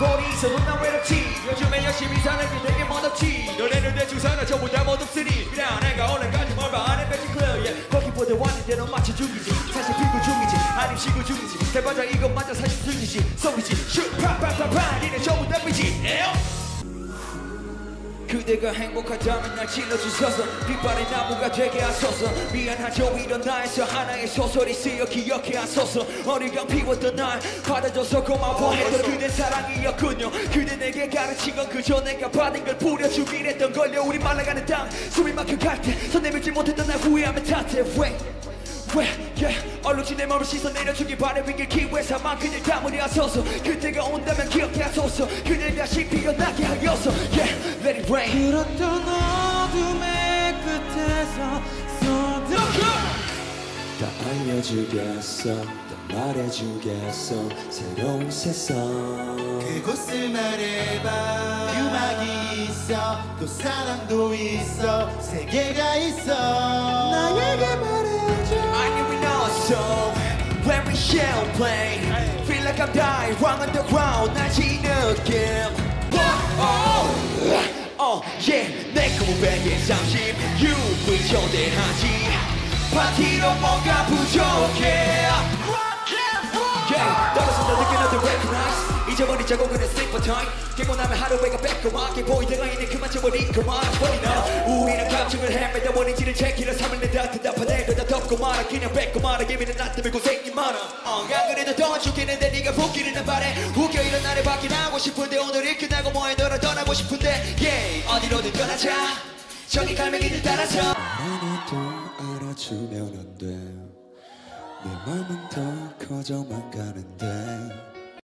있어도 난 외롭지. 요즘에 열심히 사는 게 되게 멋없지. 너네는 대충 사나 전부 다 멋없으니. 그냥 내가 오늘까지 뭘봐? 안해 뺏지 클리어 yeah. 거기보다 왔는데 넌 맞춰 죽이지. 사실 피고 중이지. 아님 쉬고 중이지. 해봐자 이것마저 사실 승이지. 속이지. 슛 팍팍 그대가 행복하다면 날 질러주셔서. 빛바랜 나무가 되게 하소서. 미안하죠 이런 나에서 하나의 소설이 쓰여 기억해 하소서. 어리광 피웠던 날 받아줘서 고마워했던 그대 사랑이었군요. 그대 내게 가르친 건 그저 내가 받은 걸 뿌려주긴 했던 걸요. 우리 말라가는 땅 숨이 막혀 갈때 손 내밀지 못했던 날 후회하면 탓해. 왜 왜, yeah. 얼룩진 내 몸을 씻어 내려주기 바래. 위길 기회 삼아 그댈 담으려 하소서. 그때가 온다면 기억해 하소서. 그댈 다시 피어나게 하여서. yeah, let it rain. 그렇던 어둠의 끝에서 쏟아 다 알려주겠어. 다 말해주겠어. 새로운 세상. 그곳을 말해봐. 음악이 있어. 또 사랑도 있어. 세계가 있어 when we shall play. Feel like I'm dying wrong on the ground 날 지느낌. Oh, oh, yeah. 내 꿈은 136 초대하지. 파티로 뭔가 부족해. Yeah, 떨어진다 the recognize 잊어버린 자국은 sleep time. 깨고 나면 하루에가 빼꼼하게 보이다가 이내 그만 쳐버린 그만 버리나 우리는 감정을 헤매다 원인지를 제기를 삶을 내다 대답하네 그다 덮고 말아 그냥 뺏고 말아. 예민한 나 때문에 고생이 많아. 어, 안 그래도 더 죽겠는데 네가 난 바래. 웃겨 이런 날에 확인하고 싶은데 오늘이 끝나고 뭐해? 너를 떠나고 싶은데. Yeah 어디로든 떠나자. 저기 갈매기들 따라서. 알아도 알아주면 안돼내 맘은 더 커져만 가는데